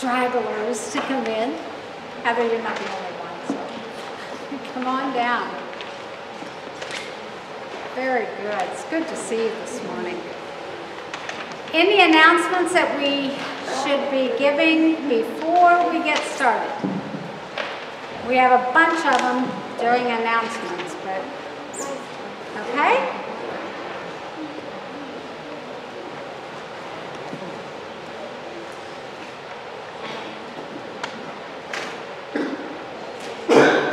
stragglers to come in. Heather, you're not the only one, so come on down. Very good. It's good to see you this morning. Any announcements that we should be giving before we get started? We have a bunch of them during announcements, but okay?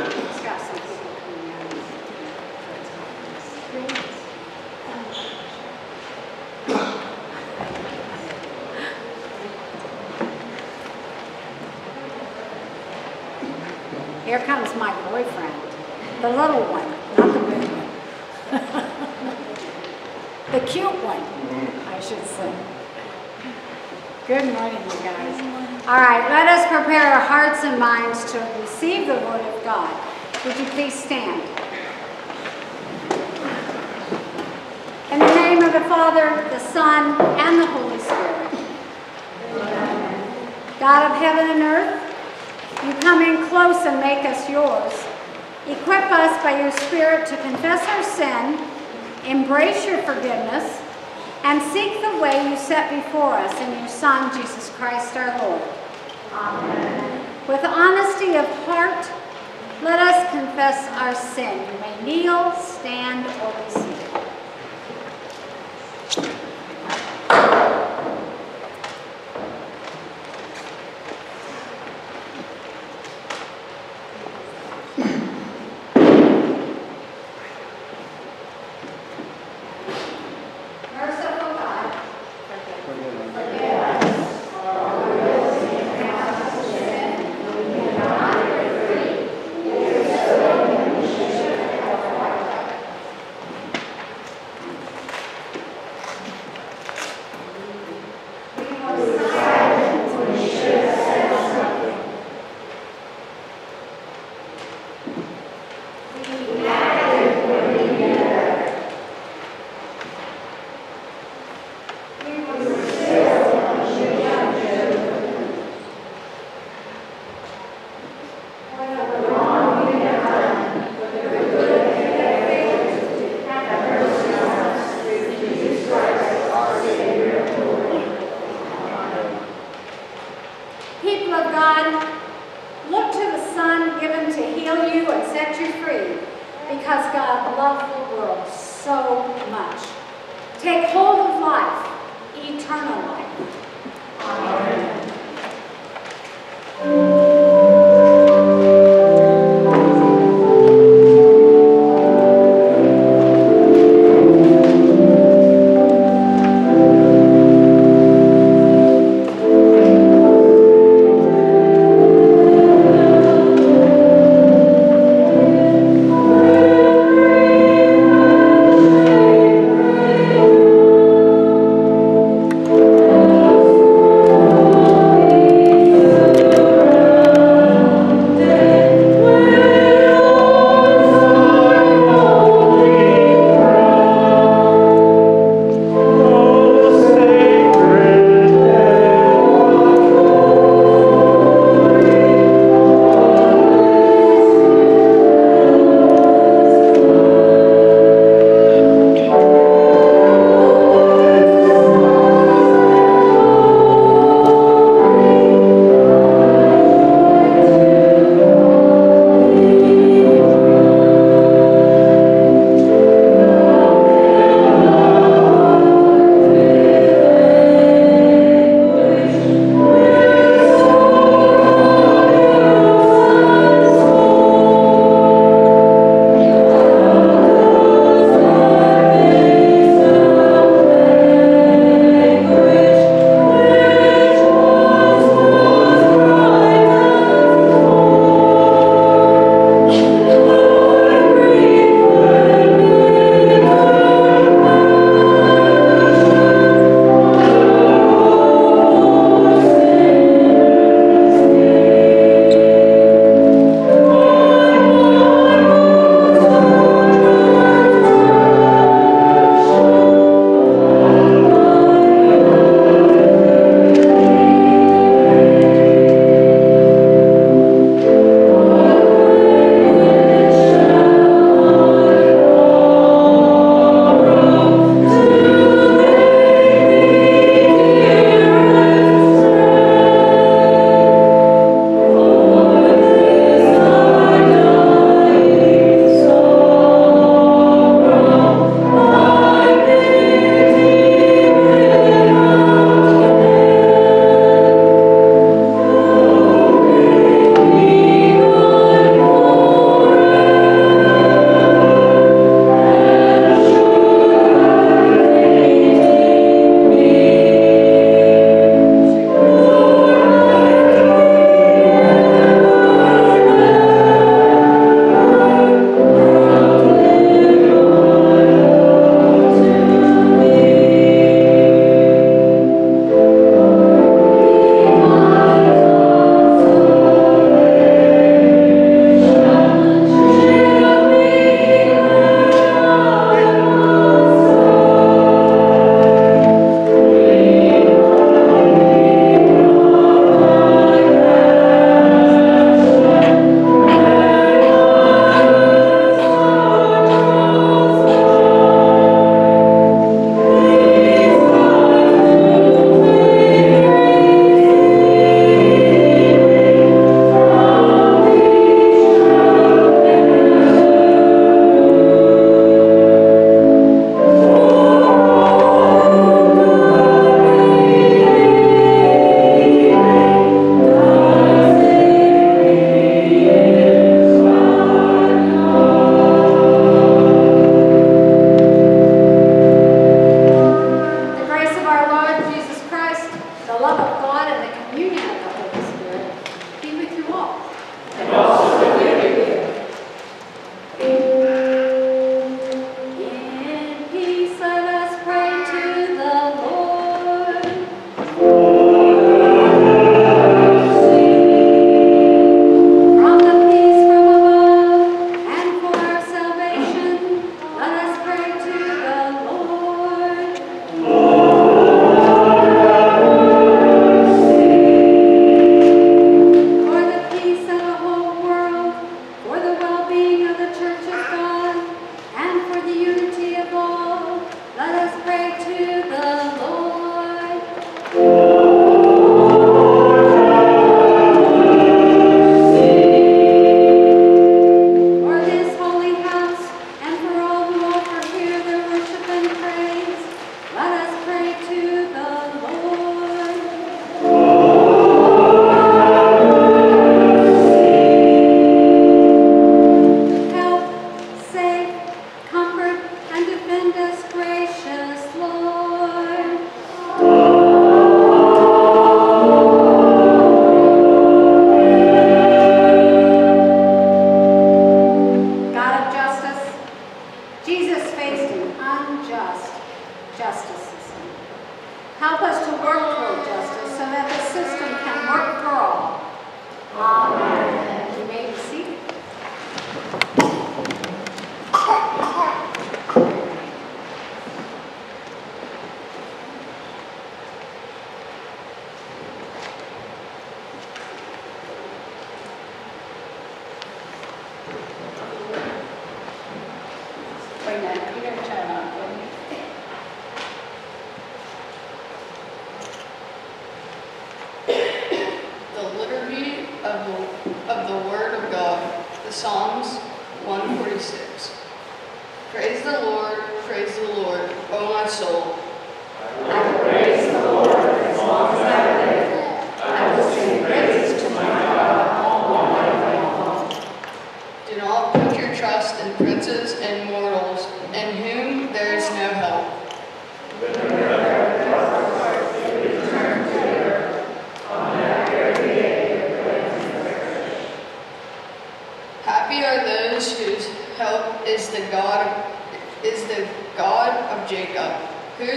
It's got some people coming out. Here comes my boyfriend, the little one, not the big one. the cute one, I should say. Good morning, you guys. All right, let us prepare our minds to receive the Word of God. Would you please stand? In the name of the Father, the Son, and the Holy Spirit. Amen. God of heaven and earth, you come in close and make us yours. Equip us by your Spirit to confess our sin, embrace your forgiveness, and seek the way you set before us in your Son, Jesus Christ our Lord. Amen. With honesty of heart, let us confess our sin. You may kneel, stand, or be seated.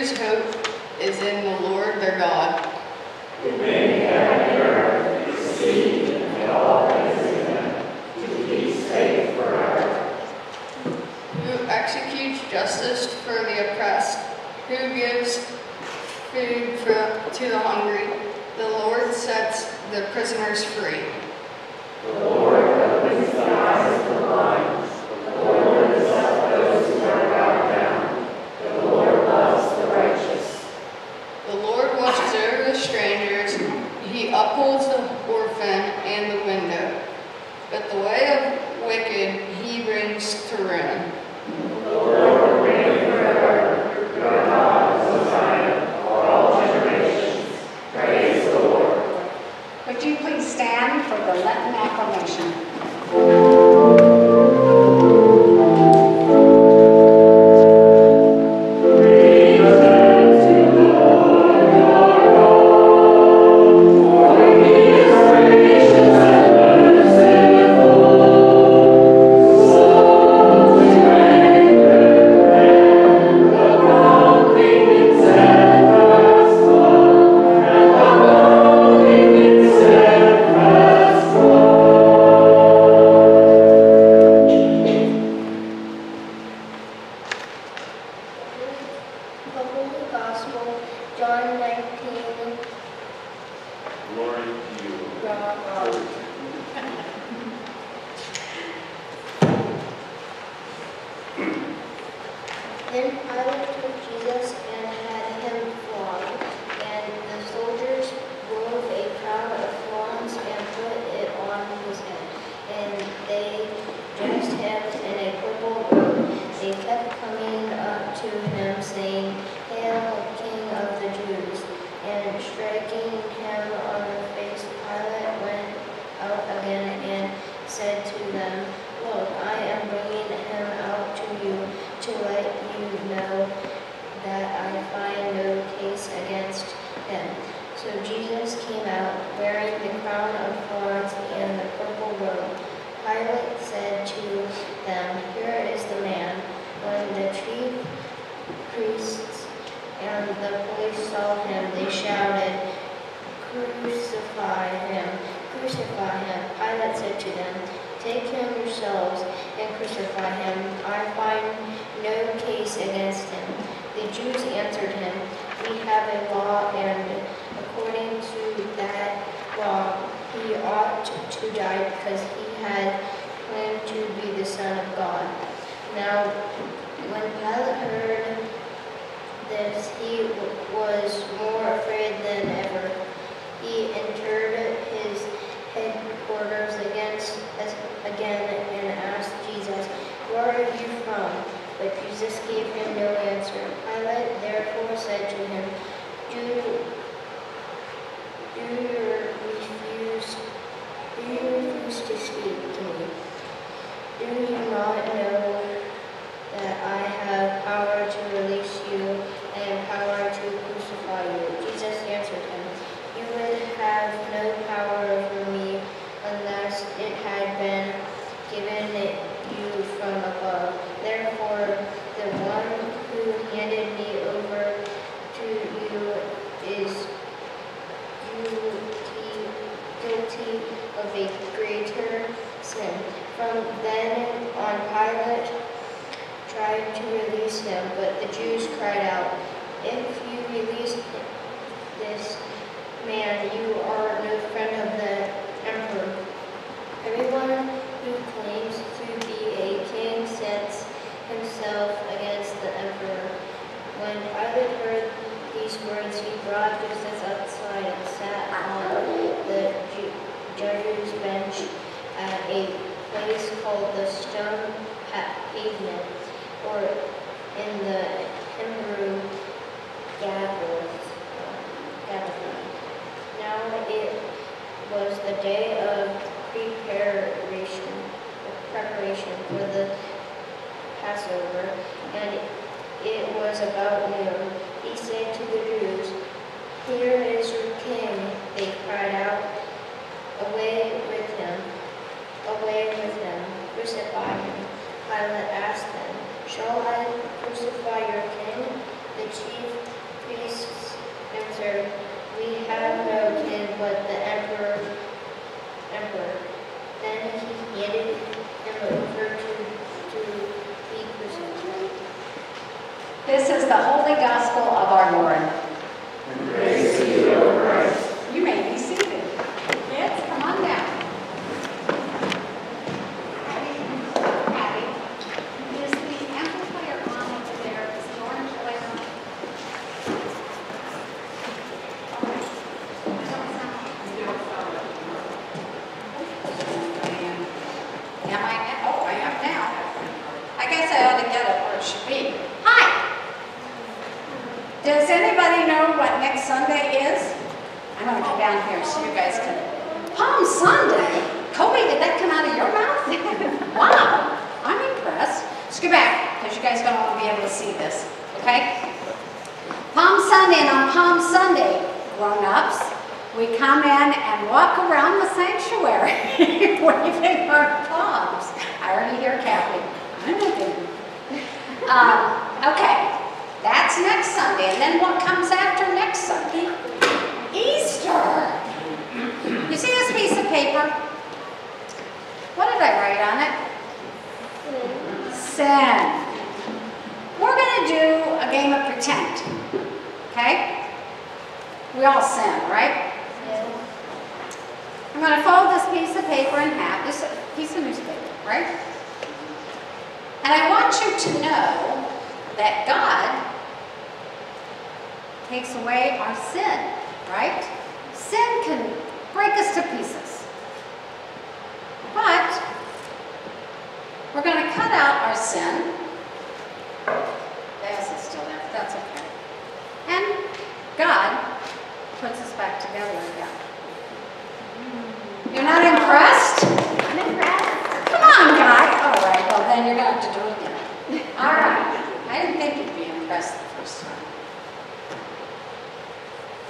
Whose hope Then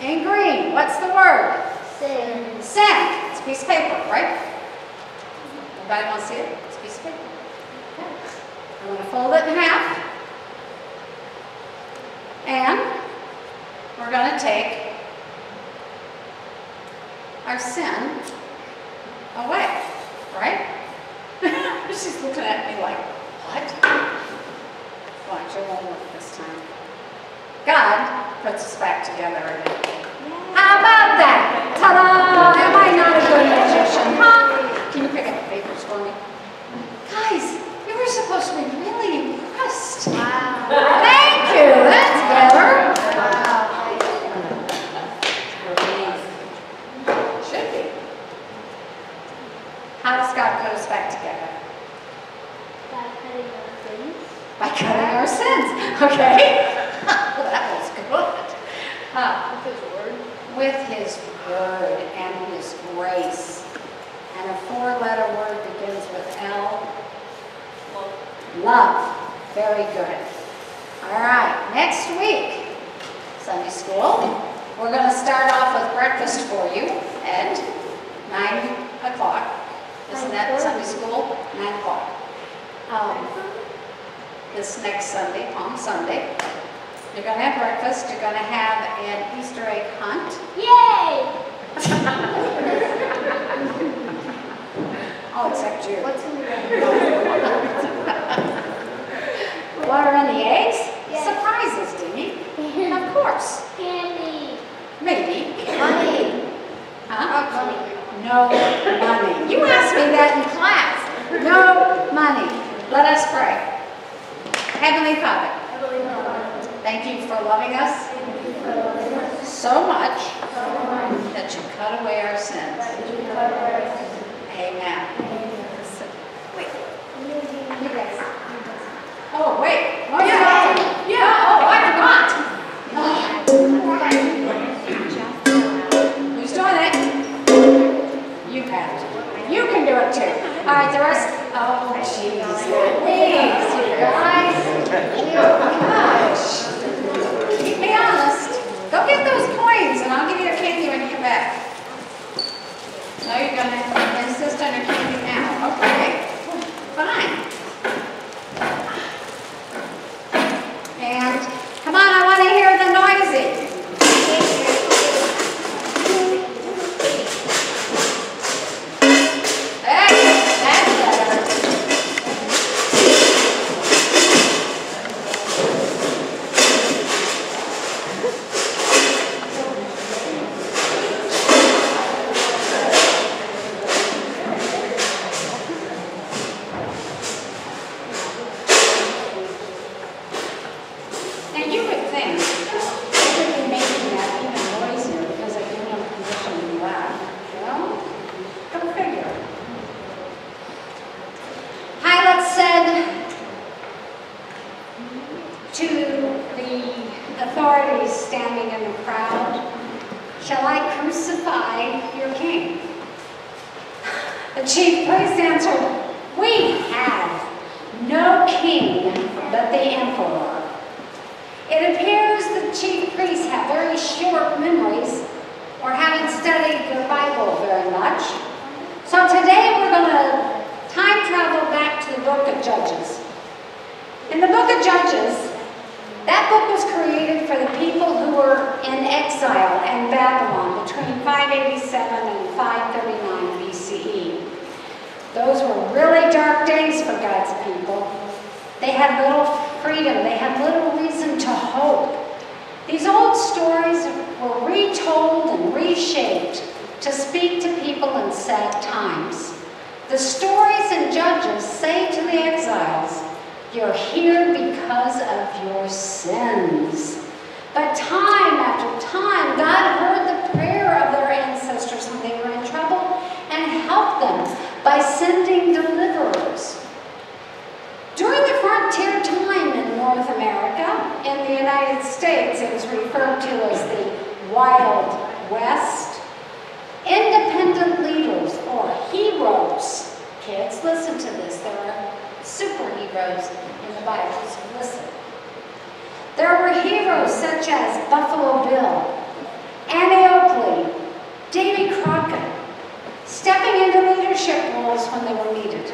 In green, what's the word? Sin. Sin. It's a piece of paper, right? Anybody want to see it? It's a piece of paper. Okay. I'm gonna fold it in half. And we're gonna take our sin away, right? She's looking at me like, what? Watch, it won't work this time. God puts us back together again. How about that? Ta-da! Am I not a good magician, huh? Can you pick up the papers for me? Guys, you were supposed to be really impressed. Wow. Thank you, that's better. Should be. How does God put us back together? By cutting our sins. By cutting our sins, okay? Well, that was good. Uh, With his word. With His word and His grace. And a four-letter word begins with L. Love. Very good. All right, next week, Sunday school, we're going to start off with breakfast for you at 9 o'clock. Isn't that Sunday school? 9 o'clock. Um, this next Sunday, Palm Sunday. You're going to have breakfast, you're going to have an Easter egg hunt. Yay! Oh, except you. What's in the What are in the eggs? Yes. Surprises, Dini. Of course. Candy. Maybe. Money. Huh? Money. No money. You asked me that in class. loving us so much that you cut away our sins. Amen. Wait. You guys. Oh, wait. Yeah. Yeah, oh, I forgot. Who's doing it? You. You can do it too. All right, the rest. Oh, jeez. Oh, gosh. Go get those coins and I'll give you your candy when you get back. No, you're gonna insist on your candy now. Okay, fine. Memories or haven't studied their Bible very much. So today we're going to time travel back to the book of Judges. In the book of Judges, that book was created for the people who were in exile in Babylon between 587 and 539 BCE. Those were really dark days for God's people. They had little freedom, they had little reason to hope. These old stories were retold and reshaped to speak to people in sad times. The stories and judges say to the exiles, You're here because of your sins. But time after time, God heard the prayer of their ancestors when they were in trouble and helped them by sending deliverers. During the frontier time in North America, in the United States, it was referred to as the Wild West. Independent leaders or heroes, kids, listen to this, there are superheroes in the Bible, so listen. There were heroes such as Buffalo Bill, Annie Oakley, Davy Crockett, stepping into leadership roles when they were needed.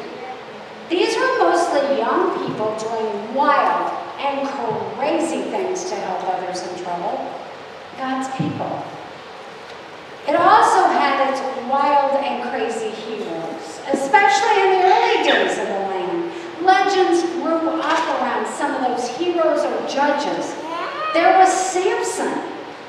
These were mostly young people doing wild and crazy things to help others in trouble. God's people. It also had its wild and crazy heroes, especially in the early days of the land. Legends grew up around some of those heroes or judges. There was Samson,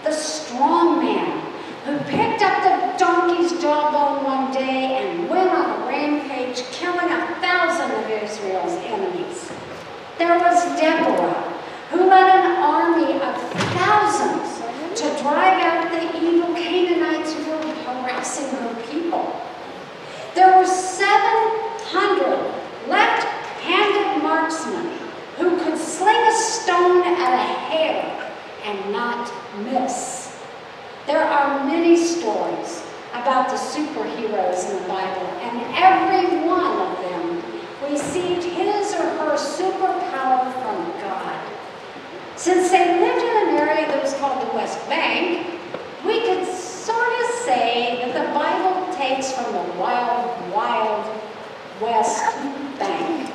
the strong man, who picked up the donkey's jawbone one day and went on a rampage, killing a thousand of Israel's enemies. There was Deborah, who led an army of thousands to drive out the evil Canaanites who were harassing her people. There were 700 left-handed marksmen who could sling a stone at a hair and not miss. There are many stories about the superheroes in the Bible, and every one of them received his or her superpower from God. Since they lived in an area that was called the West Bank, we could sort of say that the Bible takes from the wild, wild West Bank.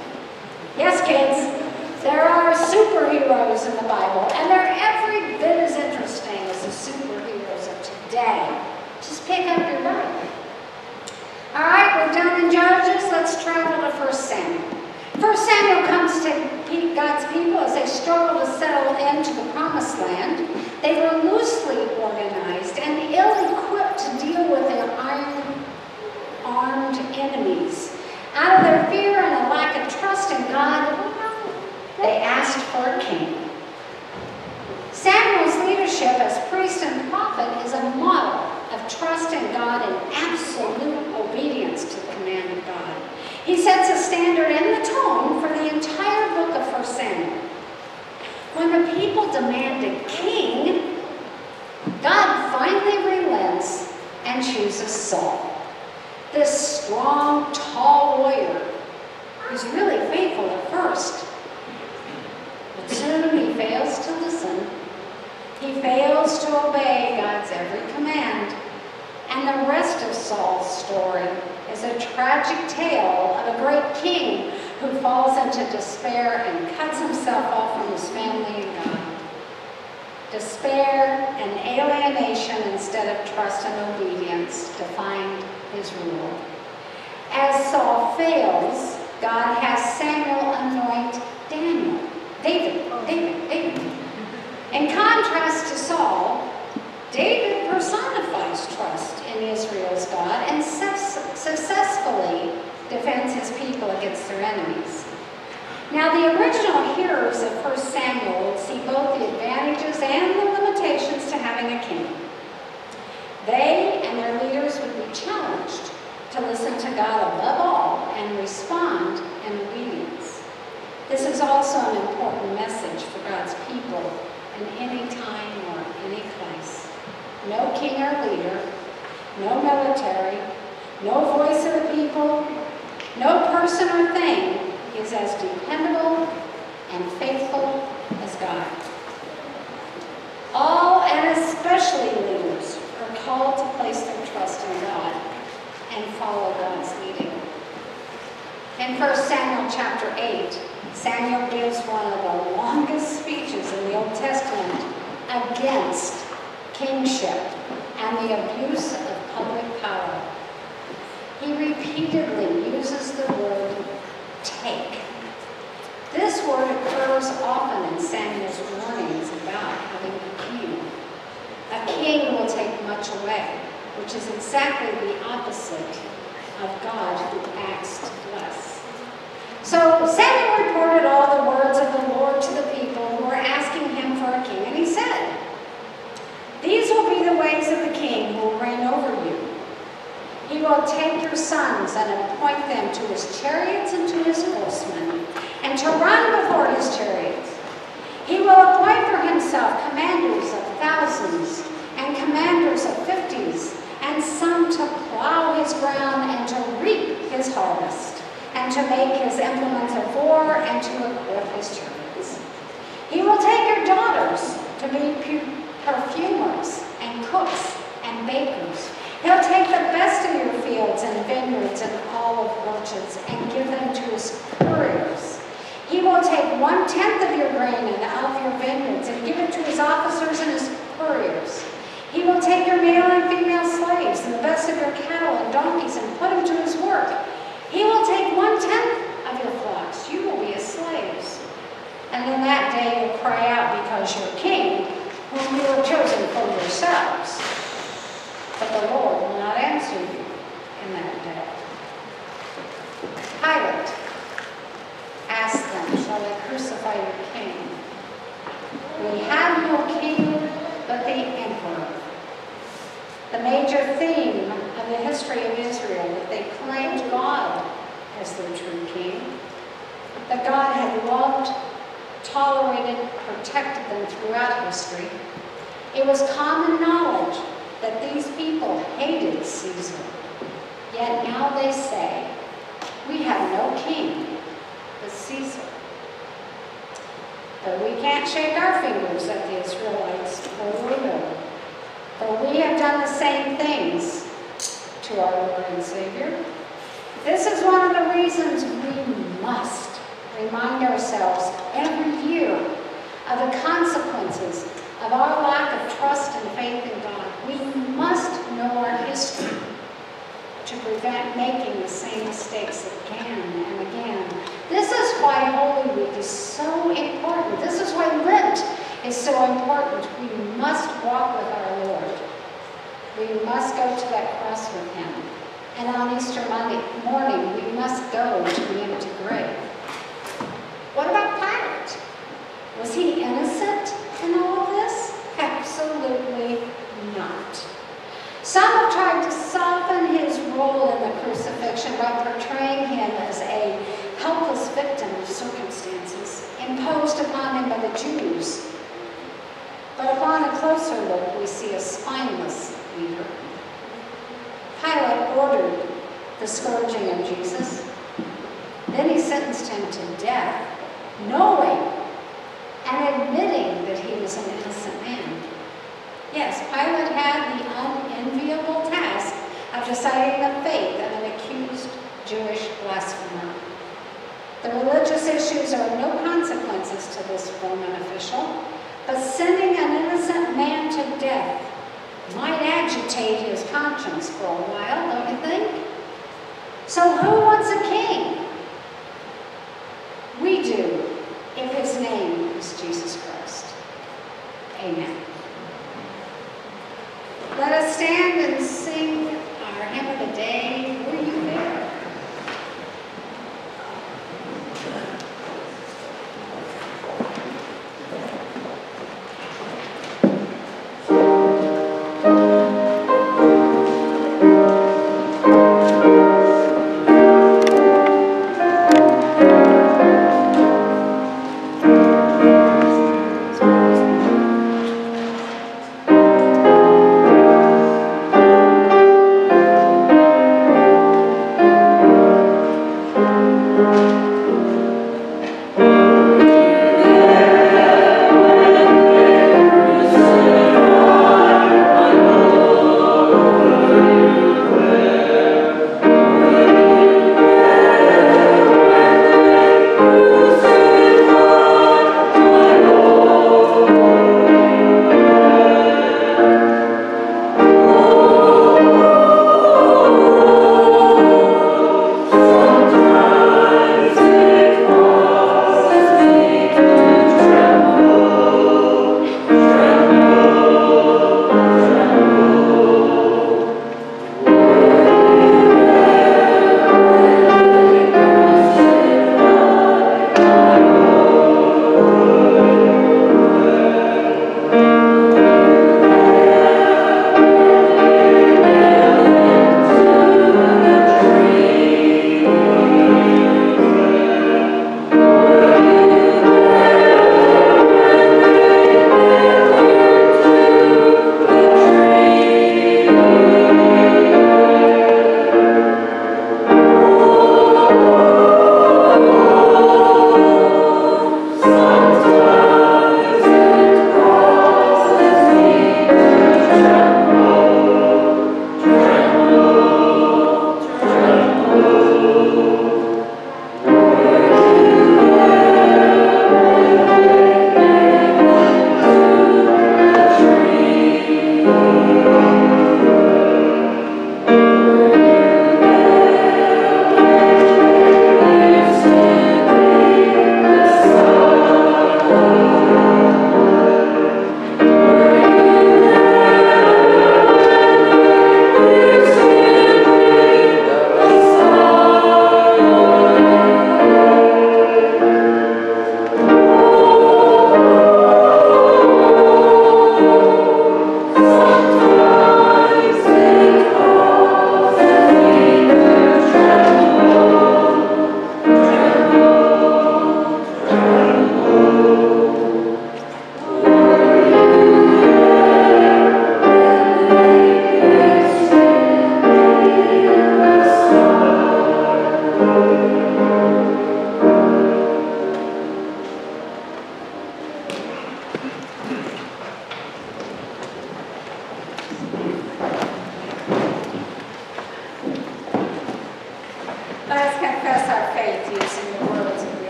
Yes, kids, there are superheroes in the Bible, and they're every bit as interesting as the superheroes of today. Just pick up your Bible. All right, we're done in Judges. Let's travel to 1 Samuel. 1 Samuel comes to God's people as they struggle to settle into the promised land. They were loosely organized and ill-equipped to deal with their iron-armed enemies. Out of their fear and a lack of trust in God, they asked for a king. Samuel's leadership as priest and prophet is a model of trust in God and absolute obedience to the command of God. He sets a standard and the tone for the entire book of 1 Samuel. When the people demand a king, God finally relents and chooses Saul. this strong, tall warrior who's really faithful at first. But soon he fails to listen. He fails to obey God's every command. And the rest of Saul's story is a tragic tale of a great king who falls into despair and cuts himself off from his family and God. Despair and alienation instead of trust and obedience defined his rule. As Saul fails, God has Samuel anoint Daniel, David, oh, David, David. In contrast to Saul, David personifies trust in Israel's God and successfully defends his people against their enemies. Now, the original hearers of 1 Samuel would see both the advantages and the limitations to having a king. They and their leaders would be challenged to listen to God above all and respond in obedience. This is also an important message for God's people in any time or any place. No king or leader, no military, no voice of the people, no person or thing is as dependable and faithful as God. All and especially leaders are called to place their trust in God and follow God's leading. In 1 Samuel chapter 8, Samuel gives one of the longest speeches in the Old Testament against kingship and the abuse of public power. He repeatedly uses the word take. This word occurs often in Samuel's warnings about having a king. A king will take much away, which is exactly the opposite of God who acts to bless. So Samuel reported all the words of the Lord to the people who were asking him for a king, and he said, These will be the ways of the king will reign over you. He will take your sons and appoint them to his chariots and to his horsemen, and to run before his chariots. He will appoint for himself commanders of thousands and commanders of fifties, and some to plow his ground and to reap his harvest, and to make his implements of war and to equip his chariots. He will take your daughters to be perfumers and cooks and bakers. He'll take the best of your fields and vineyards and olive orchards and give them to his couriers. He will take one-tenth of your grain and out of your vineyards and give it to his officers and his couriers. He will take your male and female slaves and the best of your cattle and donkeys and put them to his work. He will take one-tenth of your flocks. You will be his slaves. And in that day you'll cry out because your king, whom you have chosen for yourselves, but the Lord will not answer you in that day. Pilate asked them, Shall I crucify your king? We have no king but the emperor. The major theme of the history of Israel that they claimed God as their true king, that God had loved, tolerated, protected them throughout history. It was common knowledge that these people hated Caesar. Yet now they say, we have no king but Caesar. But we can't shake our fingers at the Israelites we will. For we have done the same things to our Lord and Savior. This is one of the reasons we must remind ourselves every year of the consequences of our lack of trust and faith in God. We must know our history to prevent making the same mistakes again and again. This is why Holy Week is so important. This is why Lent is so important. We must walk with our Lord. We must go to that cross with him. And on Easter Monday morning, we must go to the empty grave. What about Pilate? Was he innocent in all of this? Absolutely not. Some have tried to soften his role in the crucifixion by portraying him as a helpless victim of circumstances imposed upon him by the Jews. But upon a closer look, we see a spineless leader. Pilate ordered the scourging of Jesus. Then he sentenced him to death, knowing and admitting that he was an innocent man. Yes, Pilate had the unenviable task of deciding the fate of an accused Jewish blasphemer. The religious issues are no consequences to this Roman official, but sending an innocent man to death might agitate his conscience for a while, don't you think? So who wants a king? We do, if his name is Jesus Christ. Amen. Let us stand and sing our hymn of the day, Were You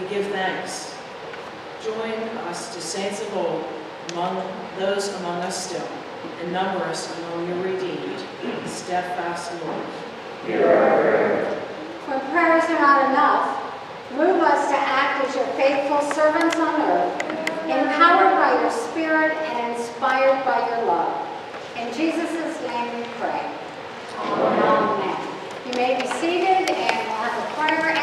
we give thanks. Join us to saints of old, among those among us still, and number us among your redeemed, steadfast Lord. When prayers are not enough, move us to act as your faithful servants on earth, empowered by your spirit and inspired by your love. In Jesus' name we pray. Amen. Amen. You may be seated and have a prayer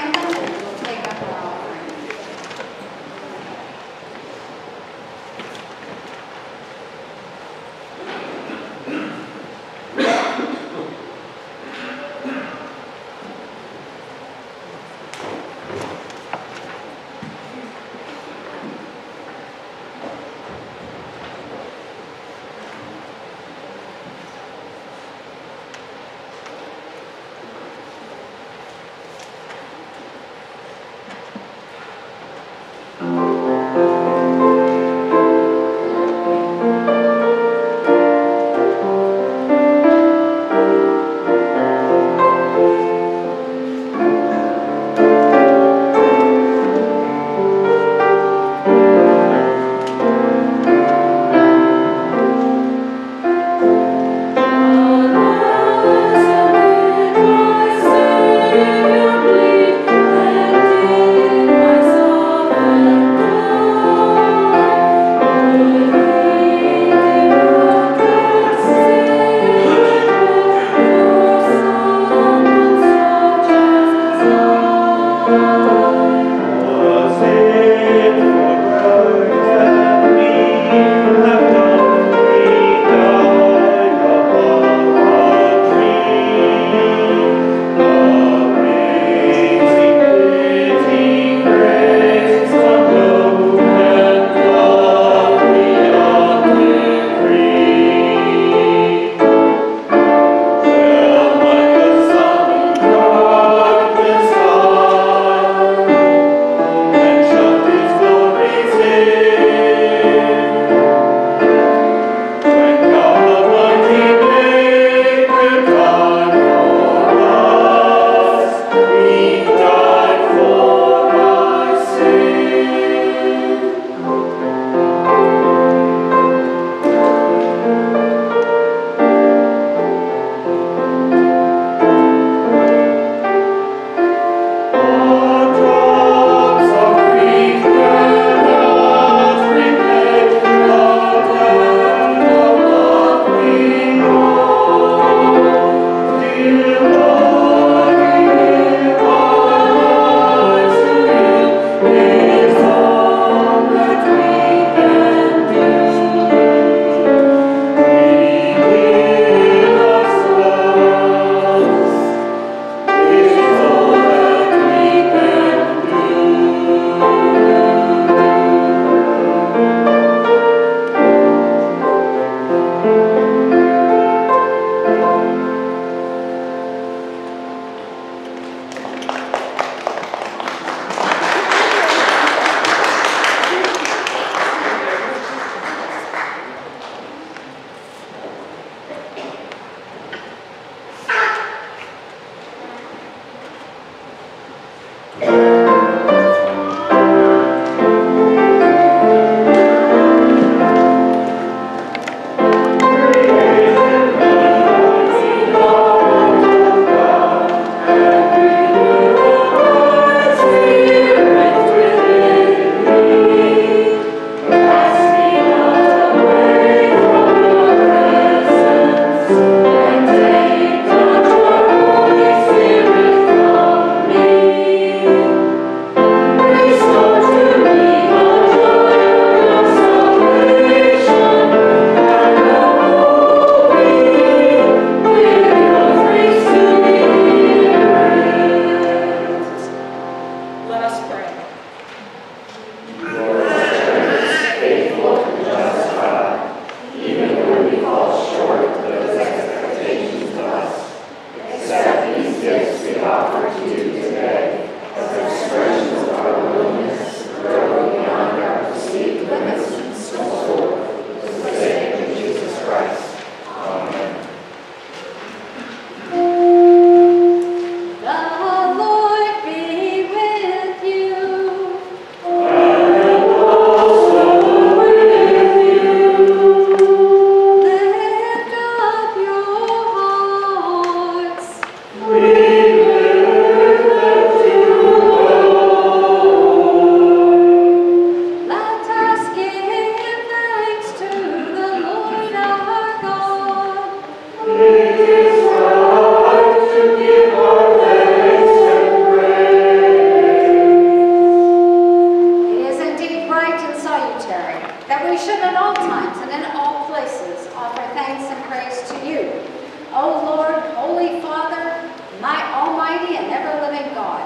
Holy Father, my Almighty and ever-living God.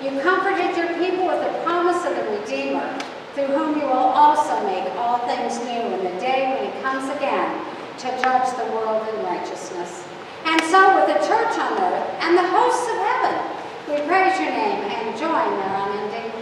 You comforted your people with the promise of the Redeemer, through whom you will also make all things new in the day when he comes again to judge the world in righteousness. And so with the church on earth and the hosts of heaven, we praise your name and join their unending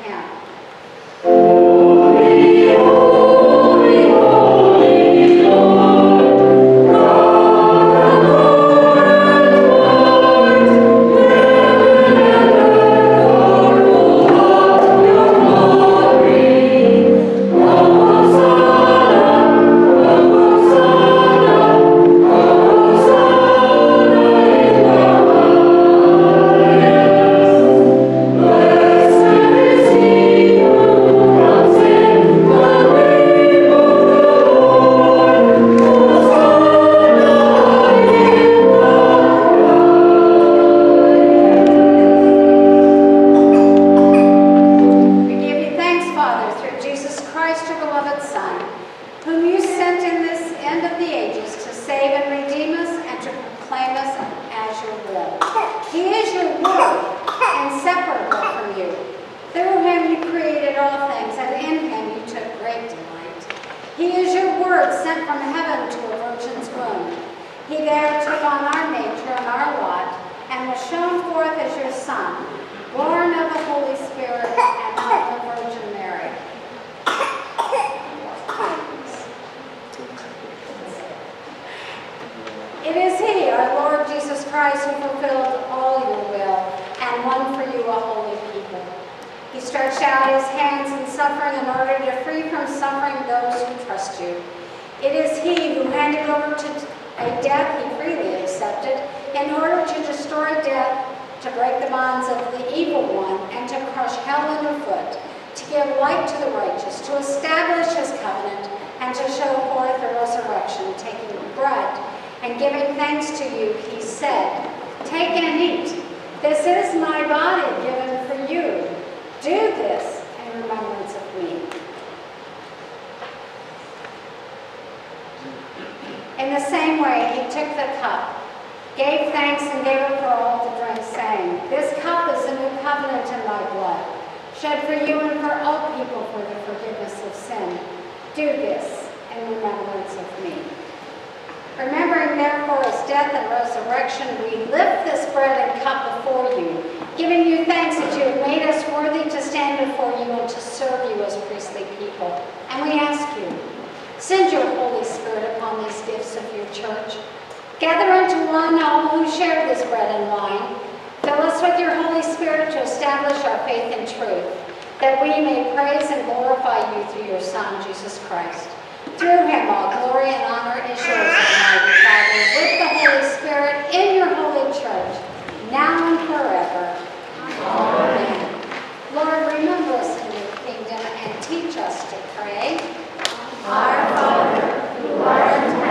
order to free from suffering those who trust you. It is He who handed over to a death He freely accepted in order to destroy death, to break the bonds of the evil one, and to crush hell underfoot, to give light to the righteous, to establish His covenant, and to show forth the resurrection, taking bread and giving thanks to you, He said, Take and eat. This is my body given for you. Do this in remembrance of me. In the same way, he took the cup, gave thanks, and gave it for all to drink, saying, This cup is a new covenant in my blood, shed for you and for all people for the forgiveness of sin. Do this in remembrance of me. Remembering therefore his death and resurrection, we lift this bread and cup before you, giving you thanks that you have made us worthy to stand before you and to serve you as priestly people. And we ask you, send your Holy Spirit upon these gifts of your church. Gather into one all who share this bread and wine. Fill us with your Holy Spirit to establish our faith in truth, that we may praise and glorify you through your Son, Jesus Christ. Through him all glory and honor is yours, Almighty Father, with the Holy Spirit in your holy church, now and forever. Amen. Lord, remember us in your kingdom and teach us to pray. Our Father, who art in heaven,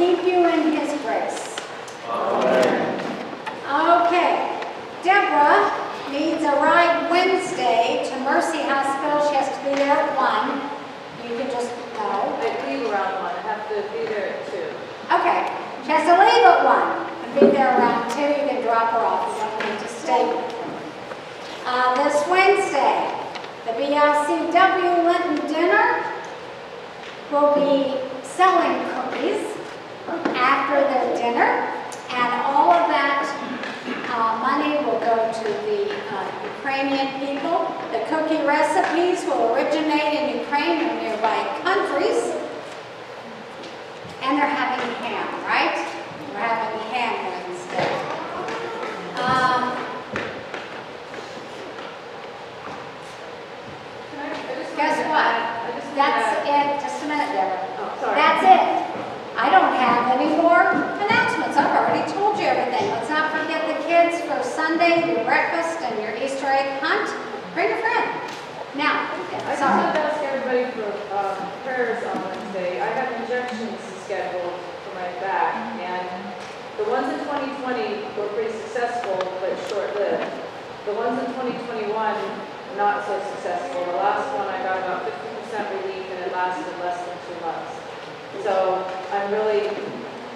keep you in his grace. Okay, Deborah needs a ride Wednesday to Mercy Hospital. She has to be there at one. You can just, no. I leave around one, I have to be there at two. Okay, she has to leave at one and be there around two. You can drop her off. You don't need to stay with her. Uh, this Wednesday, the BICW Lenten dinner will be selling cookies after the dinner, and all of that uh, money will go to the uh, Ukrainian people. The cookie recipes will originate in Ukraine or nearby countries. And they're having ham, right? We're having ham Wednesday. Um, Can I- I Guess what? add- I just wanted to That's it. Just a minute, Deborah. Oh, sorry. That's it. I don't have any more announcements. I've already told you everything. Let's not forget the kids for Sunday, your breakfast, and your Easter egg hunt. Bring a friend. Now, I just wanted to ask everybody for um, prayers on Wednesday. I have injections scheduled for my back, and the ones in 2020 were pretty successful, but short-lived. The ones in 2021, not so successful. The last one, I got about 50% relief, and it lasted less than two months. So I'm really,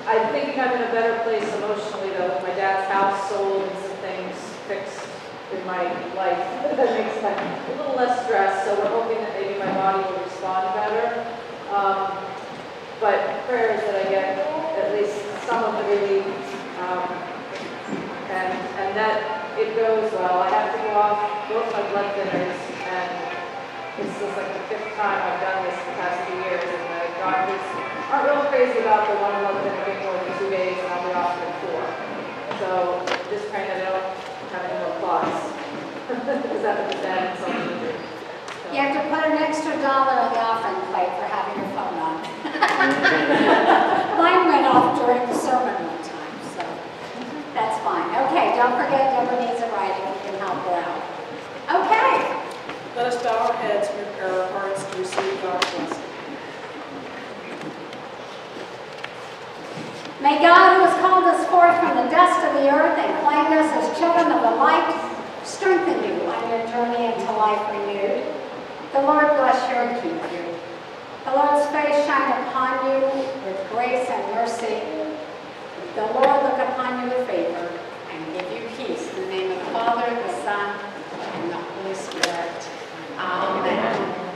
I'm thinking I'm in a better place emotionally, though, with my dad's house sold and some things fixed in my life. That makes my, a little less stress, so we're hoping that maybe my body will respond better. Um, But prayers that I get at least some of the relief, um, and, and that it goes well. I have to go off both my blood thinners, and this is like the fifth time I've done this the past few years, and the doctors aren't real crazy about the one blood thinner being more than two days, and I'll be off in four. So just praying that I don't have any more clots. Because that would be bad and something to do. So- You have to put an extra dollar on the offering plate for having your phone on. Mine went off during the sermon one time, so that's fine. Okay, don't forget Deborah needs a ride and you can help her out. Okay, Let us bow our heads and prepare our hearts to receive God's blessing. May God who has called us forth from the dust of the earth and claimed us as children of the light strengthen you on your journey into life renewed. The Lord bless you and keep you. The Lord's face shine upon you with grace and mercy. The Lord look upon you with favor and give you peace. In the name of the Father, the Son, and the Holy Spirit. Amen.